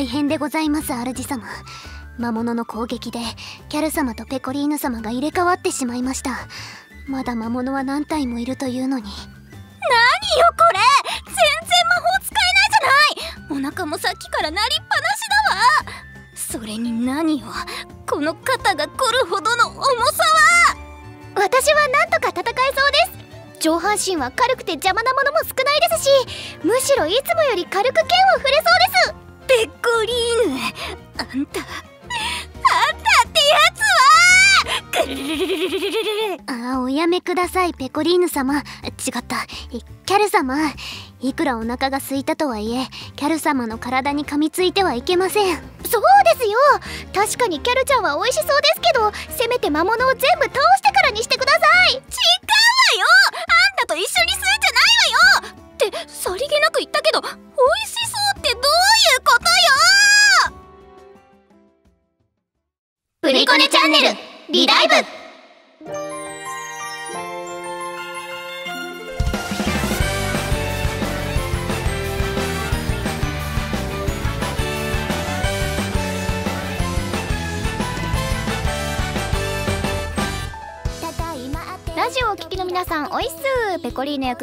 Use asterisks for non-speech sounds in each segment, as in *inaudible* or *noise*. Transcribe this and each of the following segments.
大変でございます主様。魔物の攻撃でキャル様とペコリーヌ様が入れ替わってしまいました。まだ魔物は何体もいるというのに。何よこれ！全然魔法使えないじゃない！お腹もさっきから鳴りっぱなしだわ！それに何よこの肩が凝るほどの重さは！私はなんとか戦えそうです。上半身は軽くて邪魔なものも少ないですしむしろいつもより軽く剣を触れそうですペッコリーヌあんたあんたってやつは。あおやめくださいペコリーヌ様。違った。キャル様。いくらお腹が空いたとはいえキャル様の体に噛みついてはいけません。そうですよ。確かにキャルちゃんは美味しそうですけどせめて魔物を全部倒してからに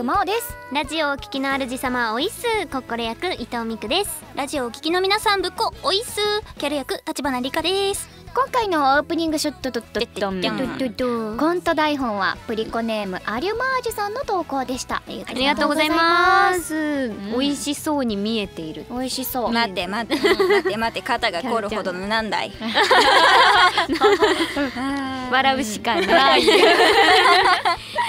真央です。ラジオをお聞きの主様おいっすコッコロ役伊藤美久です。ラジオをお聞きの皆さんぶっこおいっすキャル役立花理香です。今回のオープニングショットドットドンコント台本はプリコネームアリュマージュさんの投稿でしたありがとうございます美味しそうに見えている美味しそう待って待って待って待って肩が凝るほどのなんだい笑うしかない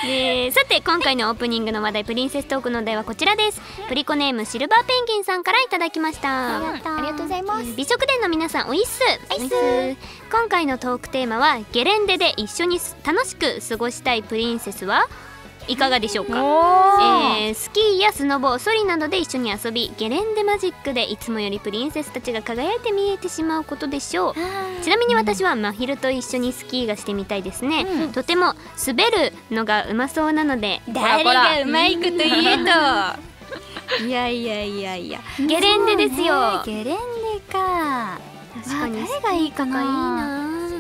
えさて今回のオープニングの話題プリンセストークの題はこちらです。プリコネームシルバーペンギンさんからいただきました。ありがとう。ございます。美食殿の皆さんおいっす。おいっす。今回のトークテーマはゲレンデで一緒に楽しく過ごしたいプリンセスは？いかがでしょうか、えー、スキーやスノボソリなどで一緒に遊びゲレンデマジックでいつもよりプリンセスたちが輝いて見えてしまうことでしょう。ちなみに私は真昼と一緒にスキーがしてみたいですね、うん、とても滑るのがうまそうなので誰がうまいこと言えと。いやいやいやいや。ゲレンデですよ、ね、ゲレンデか。確かに誰がいいかな。いい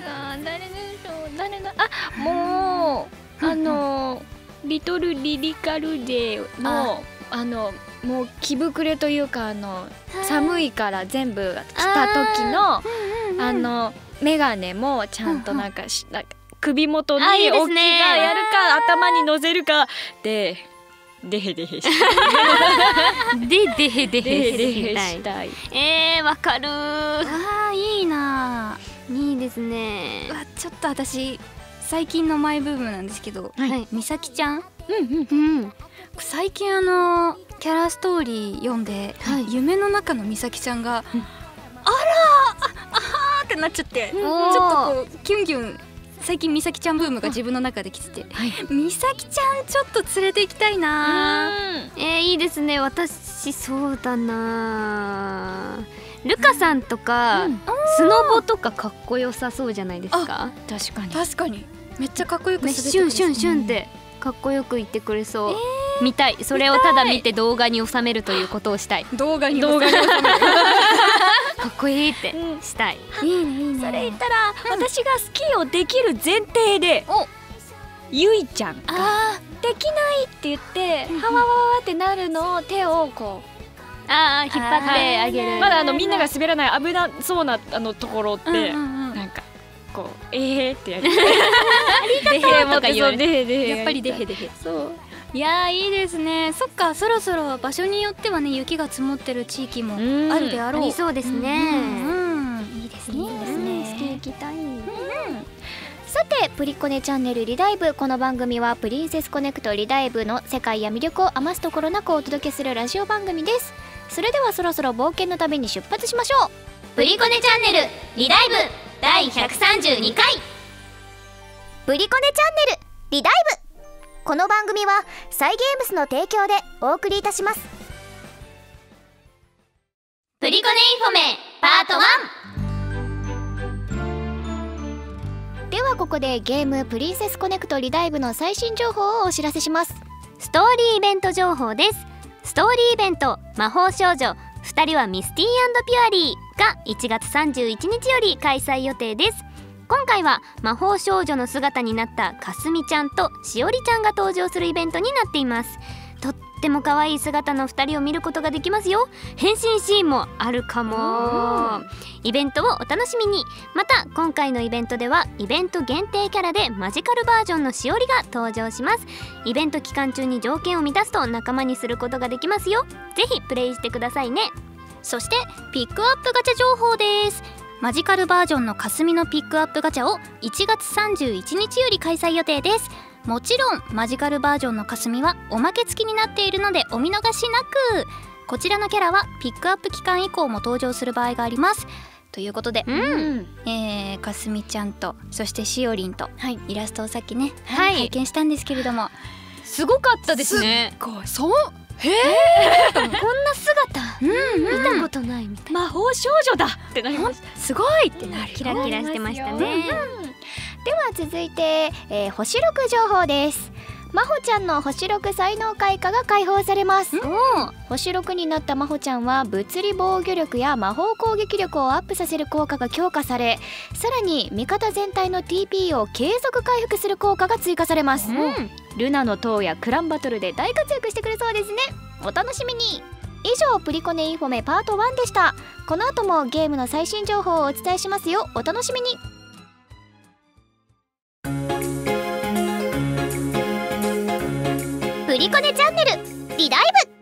な。誰でしょう。誰があもうあのリトルリリカルデーのあ。のもう着膨れというかあの寒いから全部した時のあの眼鏡もちゃんとなんかしなんか首元に大きがやるか頭にのせるかでデヘデヘしたい。でデヘデヘしたい。えー、わかるあいいないいですね。ちょっと私最近のマイブームなんですけど、はい、美咲ちゃん、うんうんうん、最近あのキャラストーリー読んで、はい、夢の中の美咲ちゃんが、うん、あらああってなっちゃってちょっとこうキュンキュン最近美咲ちゃんブームが自分の中で来てて、はい、美咲ちゃんちょっと連れて行きたいなえー、いいですね。私そうだなルカさんとか、うん、スノボとかかっこよさそうじゃないですか？確かに。確かにめっちゃかっこよくシュンシュンシュンってかっこよく言ってくれそう、えー、見たい。それをただ見て動画に収めるということをしたい。動画に動画に収める。*laughs* かっこいいってしたい、いいねいいね。それ言ったら、私がスキーをできる前提でゆいちゃんができないって言って、はわわわってなるのを手をこうああ引っ張ってあげる。まだあのみんなが滑らない危なそうなあのところって、なんかこうええー、ってやる *laughs* ありがとうとか言われて。やっぱりデヘデヘそう。いやいいですね。そっかそろそろ場所によってはね雪が積もってる地域もあるであろう、ありそうですね、うんいいですね。いいですね。スキー行きたい、うん。さてプリコネチャンネルリダイブ。この番組はプリンセスコネクトリダイブの世界や魅力を余すところなくお届けするラジオ番組です。それではそろそろ冒険の旅に出発しましょうプリコネチャンネルリダイブ第132回。プリコネチャンネルリダイブ。この番組はサイゲームスの提供でお送りいたします。プリコネインフォメパート1ではここでゲームプリンセスコネクトリダイブの最新情報をお知らせします。ストーリーイベント情報です。ストーリーイベント魔法少女2人はミスティーピュアリーが1月31日より開催予定です。今回は魔法少女の姿になったかすみちゃんとしおりちゃんが登場するイベントになっています。とっても可愛い姿の2人を見ることができますよ。変身シーンもあるかも。イベントをお楽しみに。また今回のイベントではイベント限定キャラでマジカルバージョンのしおりが登場します。イベント期間中に条件を満たすと仲間にすることができますよ。ぜひプレイしてくださいね。そしてピックアップガチャ情報です。マジカルバージョンの霞のピックアップガチャを1月31日より開催予定です。もちろんマジカルバージョンの霞はおまけ付きになっているのでお見逃しなく。こちらのキャラはピックアップ期間以降も登場する場合があります。ということで、うん。えー、かすみちゃんとそしてしおりんと、はい。イラストをさっきね、はい。拝見したんですけれども。すごかったですね。ごいそうこんな姿。見たことないみたい。魔法少女だってなりました。すごいってなる。キラキラしてましたね。では続いて、えー星6情報です。まほちゃんの星6才能開花が解放されます。星6になったまほちゃんは物理防御力や魔法攻撃力をアップさせる効果が強化されさらに味方全体の TP を継続回復する効果が追加されます、うんルナの塔やクランバトルで大活躍してくれそうですね。お楽しみに。以上プリコネインフォメパート1でした。この後もゲームの最新情報をお伝えしますよ。お楽しみに。プリコネチャンネルリライブ。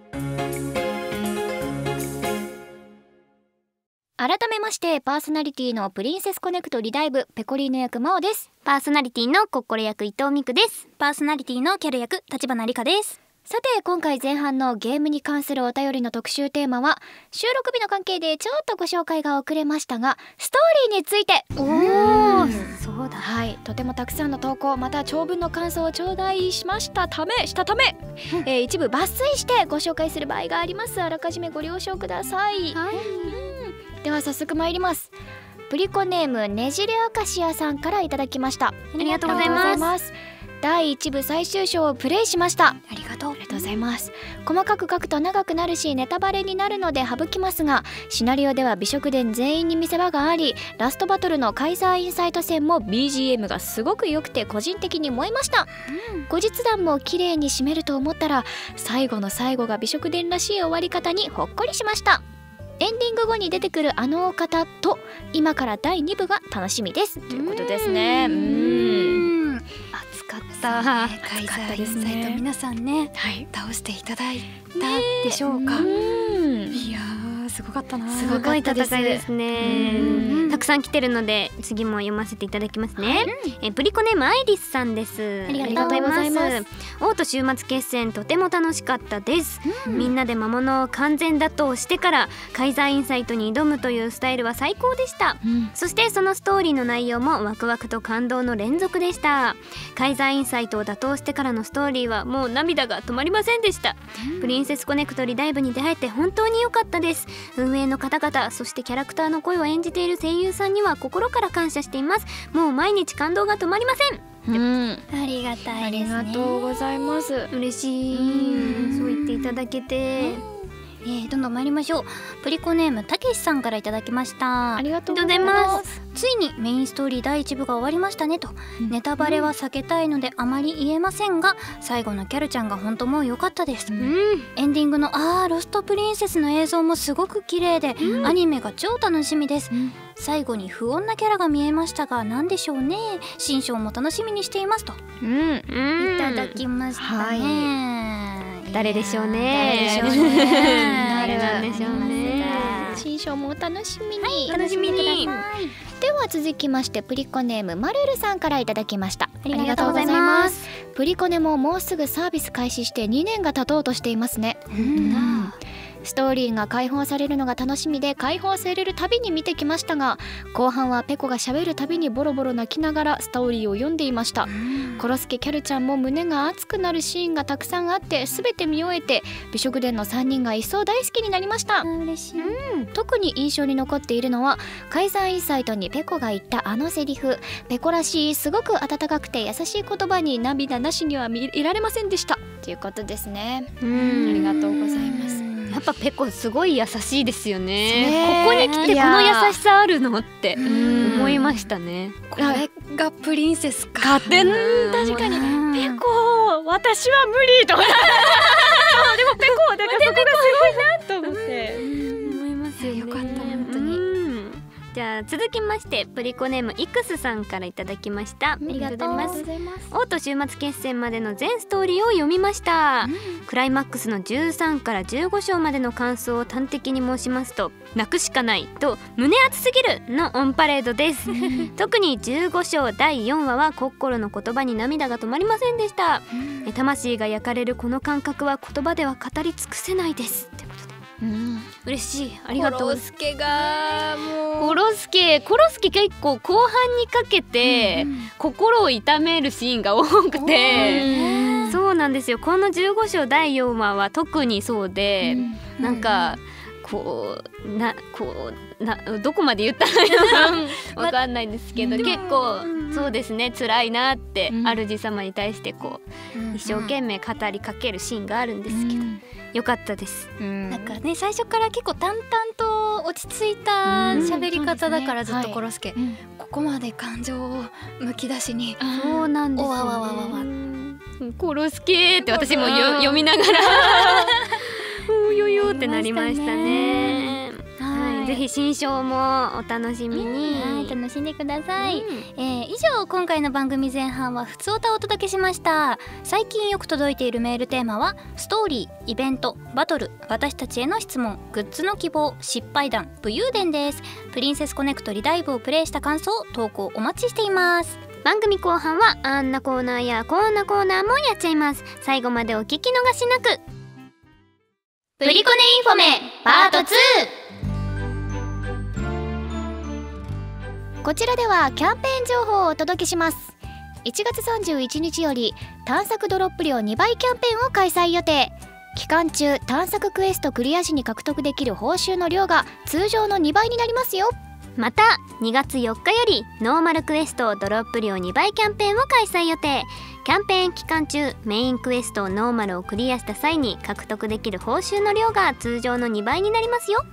改めましてパーソナリティのプリンセスコネクトリダイブペコリーノ役マオです。パーソナリティのコッコレ役伊藤美久です。パーソナリティのキャラ役立花理香です。さて今回前半のゲームに関するお便りの特集テーマは収録日の関係でちょっとご紹介が遅れましたがストーリーについて。おおそうだ。はい。とてもたくさんの投稿また長文の感想を頂戴しました。ためしたため、えー一部抜粋してご紹介する場合があります。あらかじめご了承ください、はいでは早速参ります。プリコネームねじれアカシアさんからいただきました。ありがとうございます。す。第1部最終章をプレイしました。ありがとう。ありがとうございます細かく書くと長くなるしネタバレになるので省きますがシナリオでは美食伝全員に見せ場がありラストバトルのカイザーインサイト戦も BGM がすごく良くて個人的に燃えました、後日談も綺麗に締めると思ったら最後の最後が美食伝らしい終わり方にほっこりしましたエンディング後に出てくるあのお方と今から第2部が楽しみです。ということですね。うん。熱かった。カイザーインサイト皆さんね、倒していただいたでしょうか、うん。いやーすごかったな。すごい戦いですね。うん。たくさん来てるので次も読ませていただきますね、えプリコネームアイリスさんです。ありがとうございます。王と週末決戦とても楽しかったです、みんなで魔物を完全打倒してからカイザーインサイトに挑むというスタイルは最高でした。うん。そしてそのストーリーの内容もワクワクと感動の連続でした。カイザーインサイトを打倒してからのストーリーはもう涙が止まりませんでした、プリンセスコネクトリダイブに出会えて本当に良かったです。運営の方々そしてキャラクターの声を演じている声優さんには心から感謝しています。もう毎日感動が止まりません。うん。ありがたありいですね。がとうございます。嬉しい。うん。そう言っていただけてえー、どんどん参りましょう。プリコネームたけしさんからいただきました。ありがとうあございまます。ついにメインストーリー第1部が終わりましたねと、ネタバレは避けたいのであまり言えませんが最後のキャルちゃんが本当もう良かったです、うん。エンディングのあーロストプリンセスの映像もすごく綺麗で、アニメが超楽しみです、うん。最後に不穏なキャラが見えましたが何でしょうね。新章も楽しみにしていますと。うん。うん。いただきましたね、誰でしょうね。誰でしょうね。誰なんでしょうね。新章もお楽しみに、楽しみに。では続きましてプリコネームマルルさんからいただきました。ありがとうございます。プリコネももうすぐサービス開始して2年が経とうとしていますね。うんストーリーが解放されるのが楽しみで解放されるたびに見てきましたが後半はペコが喋るたびにボロボロ泣きながらストーリーを読んでいました。コロスケキャルちゃんも胸が熱くなるシーンがたくさんあって全て見終えて美食殿の3人が一層大好きになりました。嬉しい。特に印象に残っているのはカイザーインサイトにペコが言ったあのセリフ。ペコらしいすごく温かくて優しい言葉に涙なしには見いられませんでした。ということですね。うん。ありがとうございます。いやっぱペコすごい優しいですよね。ねここに来てこの優しさあるのってうん。思いましたね。これがプリンセスか。確かにうん。ペコ私は無理と *laughs* でもペコだからそこがすごいなと思ってじゃあ続きましてプリコネームイクスさんからいただきました。ありがとうございます。ざいます。王と週末決戦までの全ストーリーを読みました、クライマックスの13から15章までの感想を端的に申しますと泣くしかないと胸熱すぎるのオンパレードです。*laughs* 特に15章第4話は心の言葉に涙が止まりませんでした。え魂が焼かれるこの感覚は言葉では語り尽くせないですってことで嬉しい。ありがとう。コロスケがもう。コロスケコロスケ結構後半にかけて心を痛めるシーンが多くてそうなんですよ。この15章第4話は特にそうで、なんかこうなこうなどこまで言ったらいいのかわかんないんですけど、結構そうですね辛いなって、うん。主様に対してこう、一生懸命語りかけるシーンがあるんですけど、よかったです。なんかね最初から結構淡々と落ち着いた喋り方だからずっとコロスケ、ここまで感情をむき出しにそうなんですよ、ね。おわわわわわコロスケって私もよ読みながら *laughs* うよよってなりましたね。はい、ぜひ新章もお楽しみに。はい。楽しんでください、うん。えー以上今回の番組前半はふつおたをお届けしました。最近よく届いているメールテーマはストーリーイベントバトル私たちへの質問グッズの希望失敗談武勇伝です。プリンセスコネクトリダイブをプレイした感想投稿お待ちしています。番組後半はあんなコーナーやこんなコーナーもやっちゃいます。最後までお聞き逃しなくプリコネインフォメパート2こちらではキャンペーン情報をお届けします。1月31日より探索ドロップ量2倍キャンペーンを開催予定。期間中探索クエストクリア時に獲得できる報酬の量が通常の2倍になりますよ。また2月4日よりノーマルクエストドロップ量2倍キャンペーンを開催予定。キャンペーン期間中メインクエストノーマルをクリアした際に獲得できる報酬の量が通常の2倍になりますよ。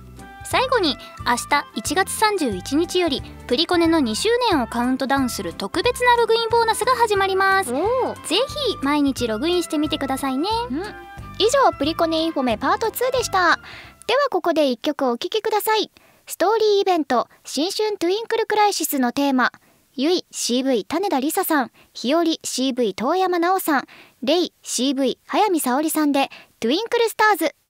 最後に明日1月31日よりプリコネの2周年をカウントダウンする特別なログインボーナスが始まります。ぜひ毎日ログインしてみてくださいね。以上プリコネインフォメパート2でした。ではここで1曲お聴きください。ストーリーイベント新春トゥインクルクライシスのテーマゆい CV 種田理沙さん日和 CV 遠山奈緒さんレイ CV 早見沙織さんでトゥインクルスターズ。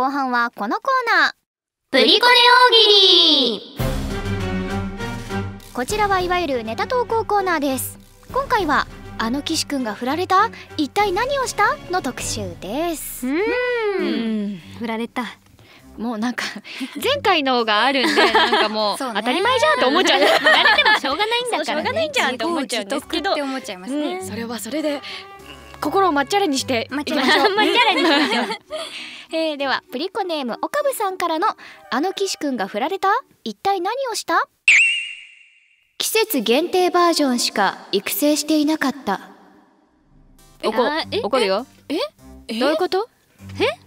後半はこのコーナー。プリコネ大喜利。こちらはいわゆるネタ投稿コーナーです。今回はあの岸くんが振られた？一体何をした？の特集です。うん。振られた。もうなんか *laughs* 前回のがあるんで *laughs* なんかもう当たり前じゃんと思っちゃう。*laughs* 振られてもしょうがないんだからそうしょうがないんじゃんって思っちゃうんですけど。って思っちゃいますね、それはそれで心をまっちゃらにしてましょう。まっちゃらにしましょうえー、ではプリコネーム岡部さんからのあの岸くんが振られた？一体何をした？季節限定バージョンしか育成していなかった。怒るよ。どういうこと？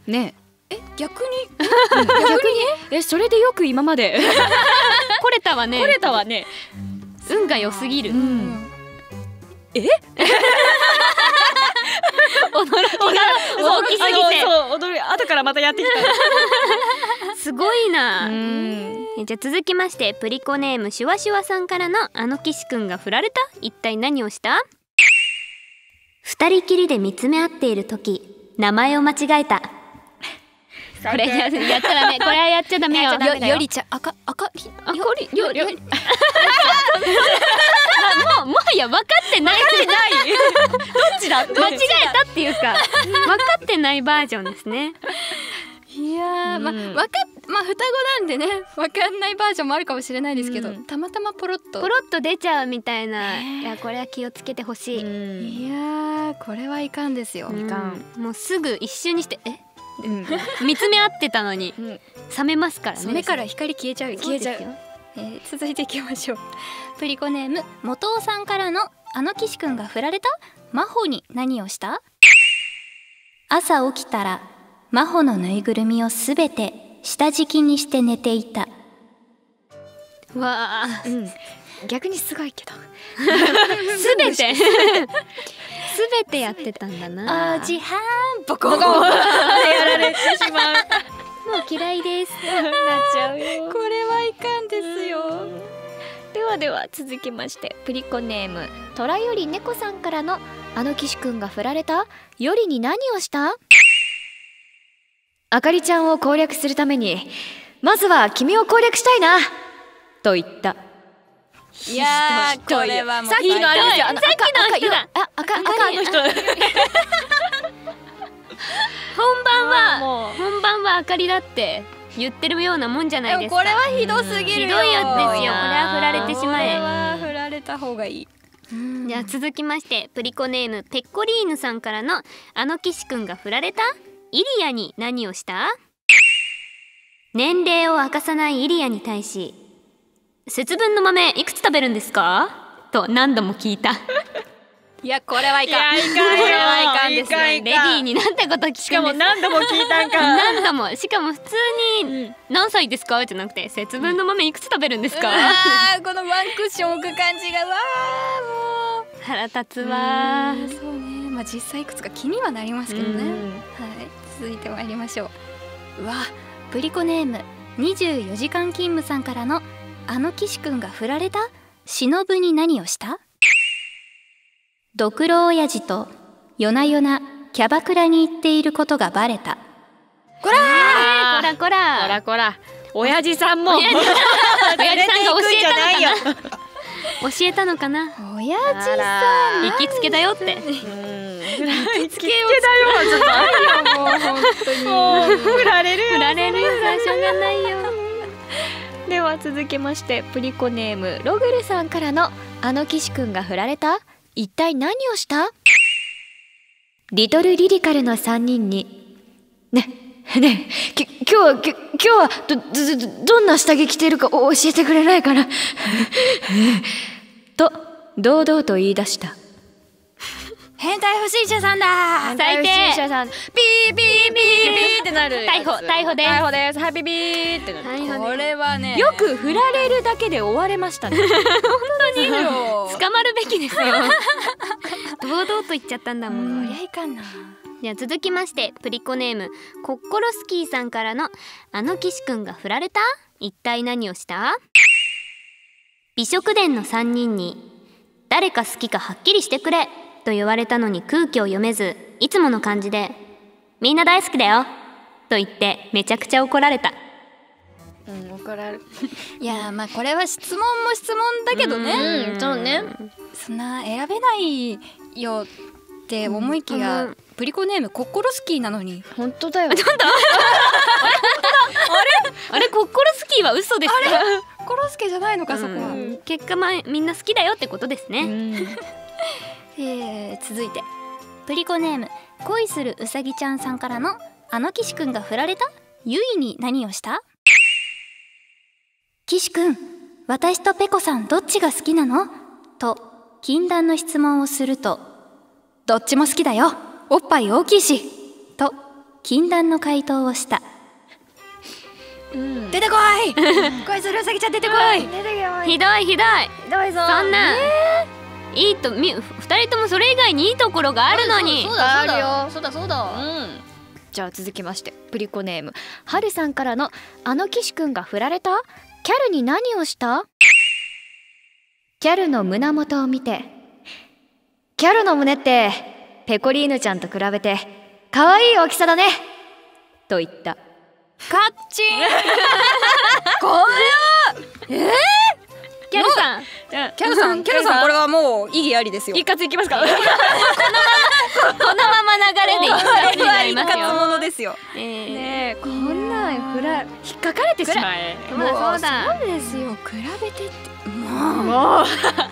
え？ねえ。逆に？え逆に？えそれでよく今まで。*laughs* これたわね。来れたわね。運が良すぎる。うん *laughs* 驚きが大きすぎて。そう踊り後からまたやってき *laughs* すごいな。じゃあ続きましてプリコネームシュワシュワさんからのあの騎士くんが振られた？一体何をした？二人きりで見つめ合っている時名前を間違えたこれややっちゃダメ。これはやっちゃダメよ。よ。よりちゃん赤赤りあこれよよ *laughs* もうもはや分かってない。*laughs* どっちだ？間違えたっていうか分かってないバージョンですね。いやうん。わかまあ双子なんでねわかんないバージョンもあるかもしれないですけど、うん。たまたまポロッと。ポロッと出ちゃうみたいな。いやこれは気をつけてほしい、いやーこれはいかんですよ、うん。かん。もうすぐ一瞬にしてえ？うん。見つめ合ってたのに、うん冷めますからね。目から光消えちゃう。よ消えちゃうえー続いていきましょう。*laughs* プリコネーム元尾さんからのあの騎士くんが振られた？真帆に何をした？朝起きたら真帆のぬいぐるみをすべて下敷きにして寝ていた。わあ。うん。逆にすごいけど。*laughs* すべて？す *laughs* べてやってたんだな。おじはボコ *laughs* やられてしまう。もう嫌いです。なっちゃうよ。これはいかんですよ。ではでは続きましてプリコネームトラより猫さんからのあの騎士くんが振られた？よりに何をした？あかりちゃんを攻略するためにまずは君を攻略したいな。と言ったいやーこれはもうさっきのあれですよ。あのさっきの人。だ赤赤赤の人。*laughs* 本番は本番はあかりだって言ってるようなもんじゃないですか。これはひどすぎるよ。ひどいやつですよ。これは振られてしまこれえは振られた方がいい。じゃあ続きましてプリコネームペッコリーヌさんからのあの騎士くんが振られた？イリアに何をした？年齢を明かさないイリアに対し節分の豆いくつ食べるんですか？と何度も聞いた。*laughs* いやこれはいかん。いやいかんよ。これはいかんですね。レディーになんてこと聞しかも何度も聞いたんか。何度も。しかも普通に「何歳ですか?」じゃなくて「節分の豆いくつ食べるんですか?」あーこのワンクッション置く感じがわーもう。腹立つわー。そうね。まあ実際いくつか気にはなりますけどね。はい。続いて参りましょう。うわプリコネーム24時間勤務さんからのあの騎士くんが振られた？忍に何をした？ドクロ親父と夜な夜なキャバクラに行っていることがバレた。こらこらここららこら。親父さんも。親父さんが教えたのかな？教えたのかな？親父あら行きつけだよって。うん。行きつけだよもう。本当に。振られる振られる。よそれはしょうがないよでは続きましてプリコネームログルさんからのあの騎士くんが振られた？一体何をした？リトルリリカルの3人にねねき今日はき今日はどどどどんな下着着てるか教えてくれないかな？と堂々と言い出した。変態不審者さんだ。最低不審者さん。ピーピーピーピーってなる逮捕逮捕です。逮捕です。ハピピーってなる。これはね。よく振られるだけで終われましたね。よ。*laughs* 捕まるべきですよ。*laughs* 堂々と言っちゃったんだもん。こりゃいかんな。じゃあ続きましてプリコネームコッコロスキーさんからのあの騎士くんが振られた？一体何をした？美食殿の3人に誰か好きかはっきりしてくれと言われたのに空気を読めずいつもの感じでみんな大好きだよと言ってめちゃくちゃ怒られた。うん怒られる。*laughs* いやーまあこれは質問も質問だけどね、うんそうね。そんな選べないよって思いきや、うんプリコネームコッコロスキーなのに。本当だよ。*laughs* あれ？コッコロスキーは嘘ですか？コロスケじゃないのか、そこは、うん。結果まあみんな好きだよってことですね、えー続いて。プリコネーム恋するうさぎちゃんさんからのあの騎士くんが振られた？ゆいに何をした？騎士くん私とペコさんどっちが好きなの？と禁断の質問をするとどっちも好きだよ。おっぱい大きいし。と禁断の回答をした。出てこい！*laughs* 恋するうさぎちゃん出てこい！ひどいひどい！ひどいぞ。そんな、いいとみ二人ともそれ以外にいいところがあるのに。そうだそうだ。そうだそうだ。うん。じゃあ続きましてプリコネーム。はるさんからのあの騎士くんが振られた？キャルに何をした？キャルの胸元を見てキャルの胸ってペコリーヌちゃんと比べて可愛い大きさだね！と言った。カッチン *laughs* *laughs* キャルさんキャルさんキャルさんこれはもう意義ありですよ。一括いきますか。*laughs* このまま流れで一括になりますよ。ものですよ。えーねえこんなんふら引っかかれてしまえ。そうだ。そうだそう。ですよ。比べてってもう。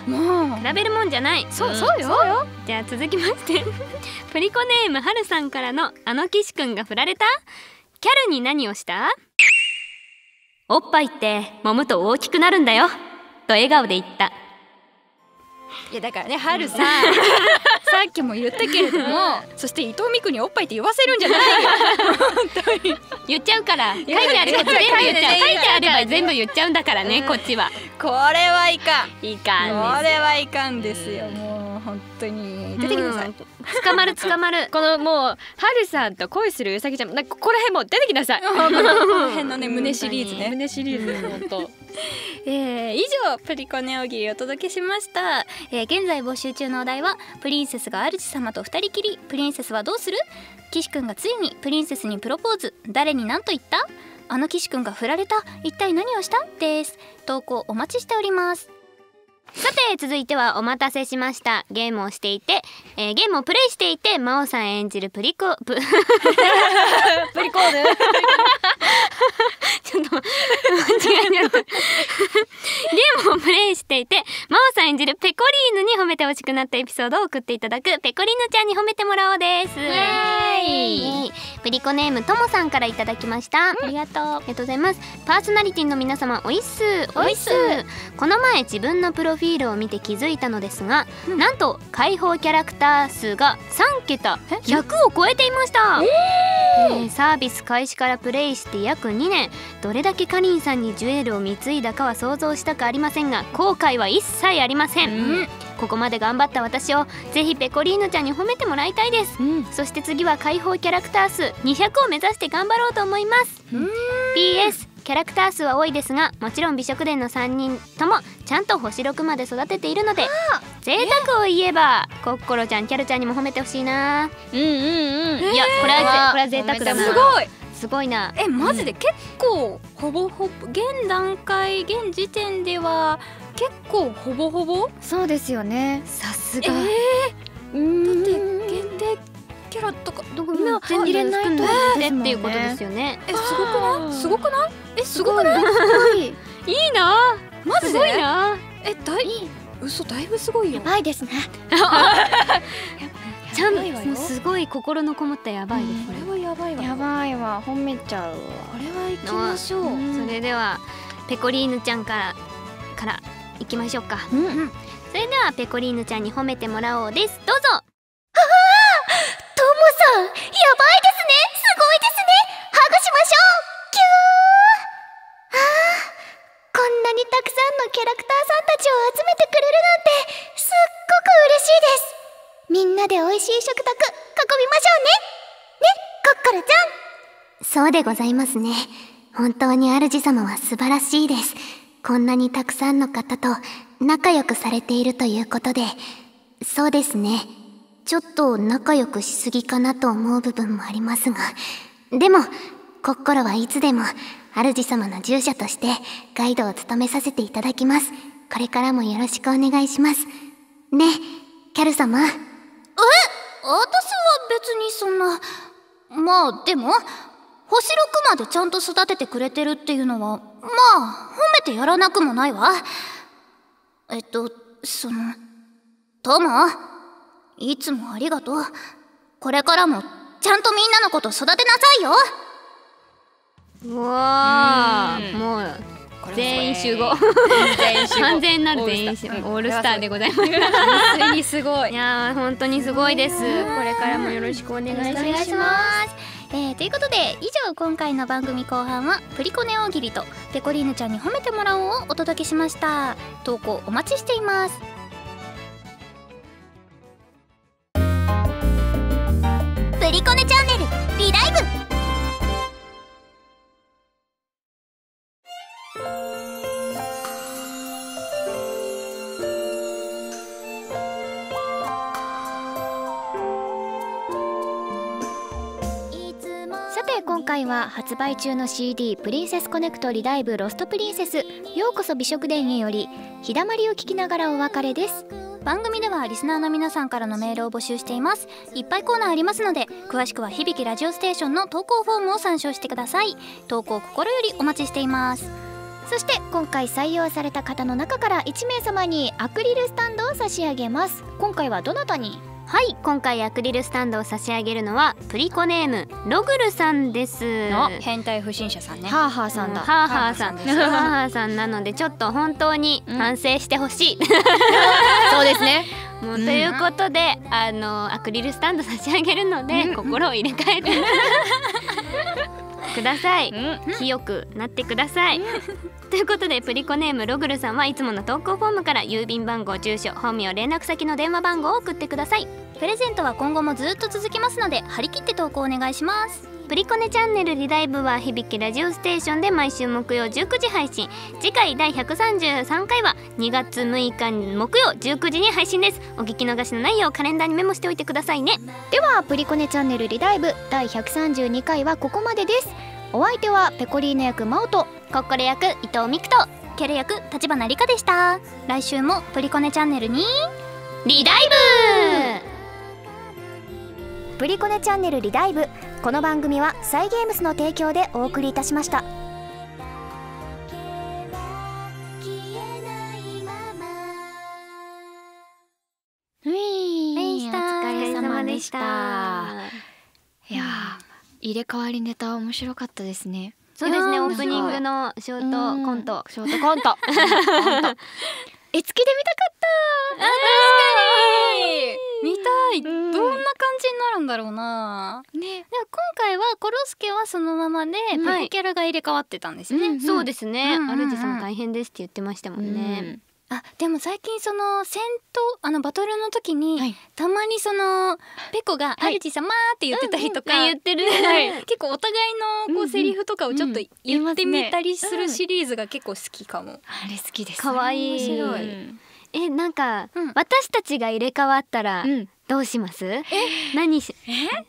もう。比べるもんじゃない。そうそうよ。じゃあ続きまして。プリコネームはるさんからのあの騎士くんが振られた。キャルに何をした？おっぱいって揉むと大きくなるんだよと笑顔で言った。いやだからね春さん。*laughs* さっきも言ったけれども *laughs* そして伊藤美久におっぱいって言わせるんじゃないよ。*laughs* 言っちゃうから。書いてあること全部言っちゃう。書いてあれば全部言っちゃうんだからねこっちは。これはいかん。いいかこれはいかんですよ。もう本当に。出てきなさい捕まる *laughs* 捕まる。このもうはるさんと恋するうさぎちゃんなんかここら辺もう出てきなさい。*laughs* この辺のね胸シリーズね。胸シリーズ本当 *laughs* えー以上プリコネオギをお届けしました、えー現在募集中のお題はプリンセスが主様と二人きりプリンセスはどうする？騎士くんがついにプリンセスにプロポーズ。誰に何と言った？あの騎士くんが振られた？一体何をした？です。投稿お待ちしておりますさて続いてはお待たせしました。ゲームをしていて、えーゲームをプレイしていて真央さん演じるプリコプ *laughs* プリコーヌちょっと間違えた。ゲームをプレイしていて真央さん演じるペコリーヌに褒めてほしくなったエピソードを送っていただくペコリーヌちゃんに褒めてもらおうですプリコネームともさんからいただきました、ありがとう。ありがとうございます。パーソナリティの皆様おいっす。おいっす。この前自分のプロフィールを見て気づいたのですが、なんと開放キャラクター数が3桁。100を超えていました。えー。サービス開始からプレイして約2年。どれだけかりんさんにジュエルを貢いだかは想像したくありませんが後悔は一切ありません、ここまで頑張った私をぜひペコリーヌちゃんに褒めてもらいたいです、そして次は開放キャラクター数200を目指して頑張ろうと思います。PS キャラクター数は多いですがもちろん美食伝の3人ともちゃんと星6まで育てているので贅沢を言えばコッコロちゃんキャルちゃんにも褒めてほしいな。うんうんうん。いやこれはこれは贅沢だな。すごい。すごいな。えマジで結構ほぼほぼ現段階現時点では結構ほぼほぼ？そうですよね。さすえがうん。だって限定キャラとかどこみんな全部入れないと含んでですもんね。っていうことですよね。えすごくない？すごくない？えすごくない？すごい。いいな。マジで？すごいな。えだい嘘だいぶすごいよ。やばいですね。*laughs* ちゃんすごい心のこもったやばいですこねれはやばいわやばいわ褒めちゃうわ。これは行きましょう。それではペコリーヌちゃんからからいきましょうか。うん。それではペコリーヌちゃんに褒めてもらおうです。どうぞ。ともさんやばいですね。すごいですね。ハグしましょう。キュー。あーこんなにたくさんのキャラクターさんたちを集めてくれるなんてすっごく嬉しいです。みんなで美味しい食卓囲みましょうね。ねコッコロちゃん。そうでございますね。本当に主様は素晴らしいです。こんなにたくさんの方と仲良くされているということで、そうですね。ちょっと仲良くしすぎかなと思う部分もありますが、でも、心はいつでも主様の従者としてガイドを務めさせていただきます。これからもよろしくお願いします。ね、キャル様。え？私は別にそんなまあでも星6までちゃんと育ててくれてるっていうのはまあ褒めてやらなくもないわ。えっとそのトモいつもありがとう。これからもちゃんとみんなのこと育てなさいよ。うわうん。ーもう全員集合。全員集合。完全なる全員集合。オールスターでございます。い普通にすごい。やー本当にすごいです。これからもよろしくお願いします。お願いしますえー、ということで以上今回の番組後半はプリコネ大喜利とペコリーヌちゃんに褒めてもらおうをお届けしました。投稿お待ちしています。プリコネチャンネルリライブは発売中の CD「プリンセスコネクトリダイブロストプリンセス。ようこそ美食殿へ」より日だまりを聞きながらお別れです。番組ではリスナーの皆さんからのメールを募集しています。いっぱいコーナーありますので詳しくは響きラジオステーションの投稿フォームを参照してください。投稿心よりお待ちしています。そして今回採用された方の中から1名様にアクリルスタンドを差し上げます。今回はどなたに？はい今回アクリルスタンドを差し上げるのはプリコネームログルさんです。変態不審者さんね。ハーハーさん。だハーハーさん *laughs* ハーハーさんです。ハーハーさんなのでちょっと本当に反省してほしい、*laughs* そうですね。*laughs* もうということであのアクリルスタンド差し上げるので心を入れ替えてください。清くなってください。*laughs* ということでプリコネームログルさんはいつもの投稿フォームから郵便番号住所本名連絡先の電話番号を送ってください。プレゼントは今後もずっと続きますので張り切って投稿お願いしますプリコネチャンネルリライブは響きラジオステーションで毎週木曜19時配信。次回第133回は2月6日木曜19時に配信です。お聞き逃しのないようカレンダーにメモしておいてくださいね。ではプリコネチャンネルリダイブ第132回はここまでです。お相手はペコリーヌ役マオとコッコレ役伊藤美久とキャラ役立花理香でした。来週もプリコネチャンネルにリダイプリコネチャンネルリダイブこの番組はサイゲームスの提供でお送りいたしました。ういーお疲れ様でした。いやー入れ替わりネタ面白かったですね。そうですねオープニングのショートコント。ショートコント。コント絵付きで見たかったい。どんな感じになるんだろうな。ね。でも今回はコロスケはそのままでんペコキャラが入れ替わってたんですね、うんそうですね。うんうん。うん主さん大変ですって言ってましたもんね。あでも最近その戦闘あのバトルの時に、はい。たまにそのペコが「はい主様」って言ってたりとか、うんうん。言ってるはい。*laughs* 結構お互いのこうんううんセリフとかをちょっとうん言ってみたりするシリーズが結構好きかも。あれ好きです可愛い。いうんえなんかうん。私たちが入れ替わったらうんどうします？え？何し？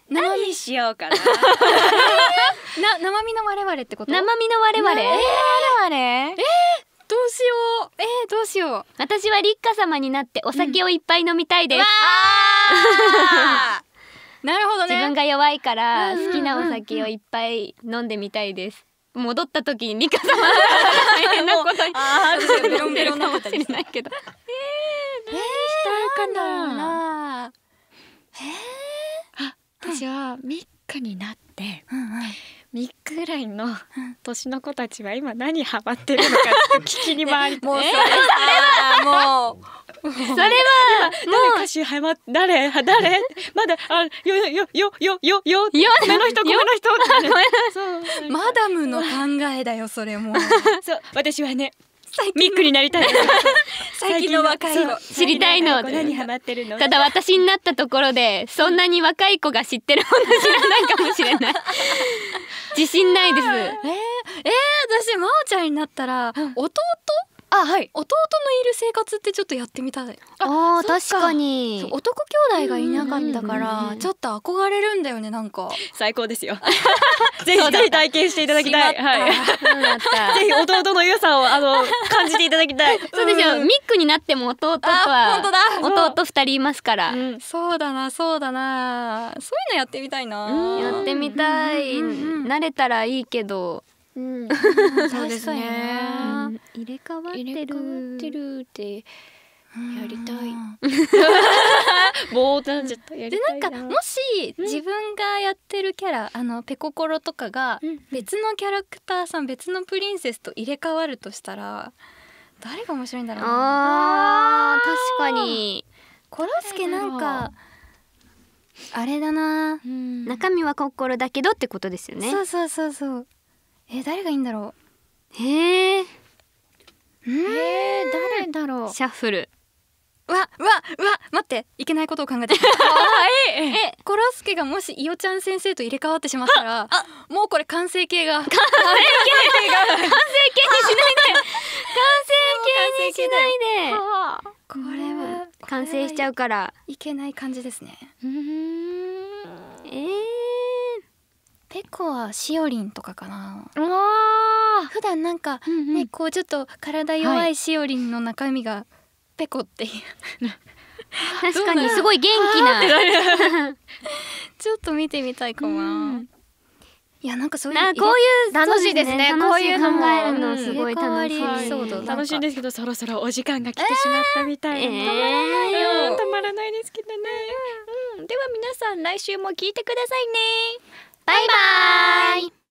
何しようかな？*laughs* な生身の我々ってこと？生身の我々？我々？どうしよう。えー、どうしよう。私は立花様になってお酒をいっぱい飲みたいです、あー。*laughs* なるほどね。自分が弱いからうんうんうん好きなお酒をいっぱい飲んでみたいです。戻った時に立花様。が大 *laughs* 変なことに。あーベロンベロンになかもしってたりしてれないけど。かな。あ私は3日になって、うんうん。3日ぐらいの年の子たちは今何ハマってるのか *laughs* 聞きに回りもうそれはもう。それはもう歌手ハマ誰？*laughs* 誰？まだあよよよよよよよ目の人目の人マダムの考えだよそれも *laughs* そう私はねミックになりたい。*laughs* 最近の若い子。知りたいのただ私になったところでそんなに若い子が知ってるもの知らないかもしれない。*laughs* 自信ないです。えー、えー、私真央ちゃんになったら、弟？あはい。弟のいる生活ってちょっとやってみたい。あーそっか。確かに。そう男兄弟がいなかったかうんうんうんうんらちょっと憧れるんだよねなんか。最高ですよ。*laughs* ぜひぜひ体験していただきたい。はい。そうだった。ぜひ弟の良さをあの *laughs* 感じていただきたい。そうですよ、ミックになっても弟とあは本当だ。弟二人いますから、うん。そうだなそうだな。そういうのやってみたいな。やってみたい、うんうんうん。慣れたらいいけど、うん。*laughs* そうですね。入れ替わってる。入れ替わってるってやりたい。うん。*laughs* ぼーっとなっちゃったやりでたいな。んかもし自分がやってるキャラあのペココロとかがうん。別のキャラクターさん別のプリンセスと入れ替わるとしたら誰が面白いんだろうな。あー確かに。コロスケなんかあれだな、うん。中身は心だけどってことですよね。そうそうそうそうえ誰がいいんだろへえ。うえー、誰だろう？シャッフル。うわうわうわ待って。いけないことを考えてた。*laughs* えコロスケがもしイオちゃん先生と入れ替わってしまったらもうこれ完成形が。完成形が。完成形にしないで。*laughs* 完成形にしないで。これは完成しちゃうから。いけない感じですね。うーん。えー、ペコはしおりんとかかな。うわ普段なんかーうんうん。ねこうちょっと体弱いしおりんの中身がペコっていう。*laughs* 確かにすごい元気な。*laughs* ちょっと見てみたいかもな。いやなんかそういうなこういう楽しいですね。そうこういう考えるのすごい楽しい入れ替わりエピソード楽しいんですけどそろそろお時間が来てしまったみたいな、えー。うん。たまらないですけどね、うん、では皆さん来週も聞いてくださいねバイバイ。